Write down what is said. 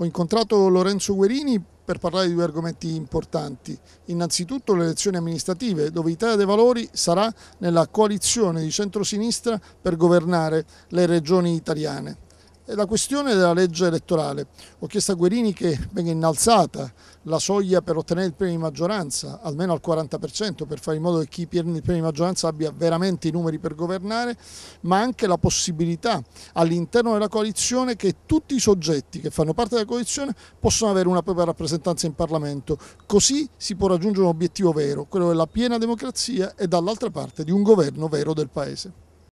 Ho incontrato Lorenzo Guerini per parlare di due argomenti importanti. Innanzitutto le elezioni amministrative, dove Italia dei Valori sarà nella coalizione di centrosinistra per governare le regioni italiane la questione della legge elettorale. Ho chiesto a Guerini che venga innalzata la soglia per ottenere il premio di maggioranza, almeno al 40%, per fare in modo che chi prende il premio di maggioranza abbia veramente i numeri per governare, ma anche la possibilità all'interno della coalizione che tutti i soggetti che fanno parte della coalizione possano avere una propria rappresentanza in Parlamento. Così si può raggiungere un obiettivo vero, quello della piena democrazia e dall'altra parte di un governo vero del Paese.